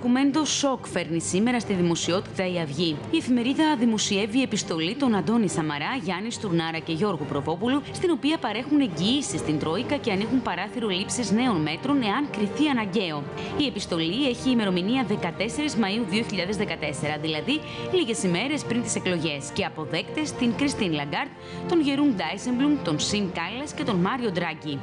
ντοκουμέντο Σοκ φέρνει σήμερα στη δημοσιότητα η Αυγή. Η εφημερίδα δημοσιεύει επιστολή των Αντώνη Σαμαρά, Γιάννης Στουρνάρα και Γιώργου Προβόπουλου, στην οποία παρέχουν εγγυήσεις στην Τρόικα και ανοίγουν παράθυρο λήψης νέων μέτρων εάν κριθεί αναγκαίο. Η επιστολή έχει ημερομηνία 14 Μαΐου 2014, δηλαδή λίγες ημέρες πριν τις εκλογές, και αποδέκτε την Κριστίν Λαγκάρντ, τον Γερούν Ντάισελμπλουμ, τον Σιμ Κάλλας και τον Μάριο Ντράγκι.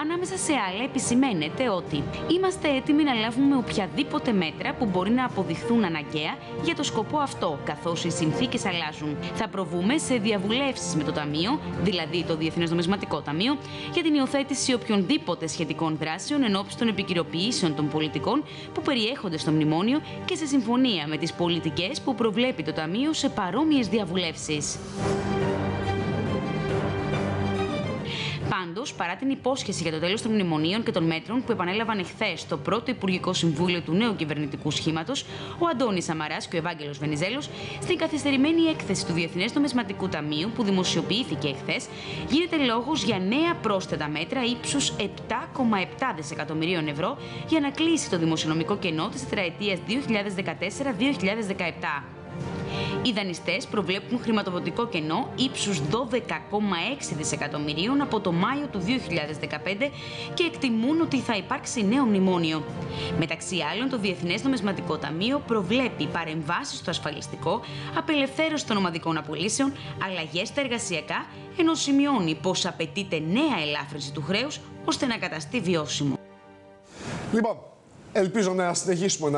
Ανάμεσα σε άλλα, επισημαίνεται ότι είμαστε έτοιμοι να λάβουμε οποιαδήποτε μέτρα που μπορεί να αποδειχθούν αναγκαία για το σκοπό αυτό, καθώς οι συνθήκες αλλάζουν. Θα προβούμε σε διαβουλεύσεις με το Ταμείο, δηλαδή το Διεθνές Νομισματικό Ταμείο, για την υιοθέτηση οποιονδήποτε σχετικών δράσεων εν ώψη των επικυροποιήσεων των πολιτικών που περιέχονται στο μνημόνιο και σε συμφωνία με τις πολιτικές που προβλέπει το Ταμείο σε παρόμοιες διαβουλεύσεις. Παρά την υπόσχεση για το τέλος των μνημονίων και των μέτρων που επανέλαβαν εχθές στο πρώτο Υπουργικό Συμβούλιο του νέου κυβερνητικού σχήματος, ο Αντώνης Σαμαράς και ο Ευάγγελος Βενιζέλος, στην καθυστερημένη έκθεση του Διεθνές Νομισματικού Ταμείου που δημοσιοποιήθηκε εχθές, γίνεται λόγος για νέα πρόσθετα μέτρα ύψους 7,7 δισεκατομμυρίων ευρώ για να κλείσει το δημοσιονομικό κενό της τετραετίας 2014-2017. Οι δανειστές προβλέπουν χρηματοδοτικό κενό ύψους 12,6 δισεκατομμυρίων από το Μάιο του 2015 και εκτιμούν ότι θα υπάρξει νέο μνημόνιο. Μεταξύ άλλων, το Διεθνές Νομισματικό Ταμείο προβλέπει παρεμβάσεις στο ασφαλιστικό, απελευθέρωση των ομαδικών απολύσεων, αλλαγές στα εργασιακά, ενώ σημειώνει πως απαιτείται νέα ελάφρυνση του χρέους ώστε να καταστεί βιώσιμο. Λοιπόν, ελπίζω να συνεχίσουμε να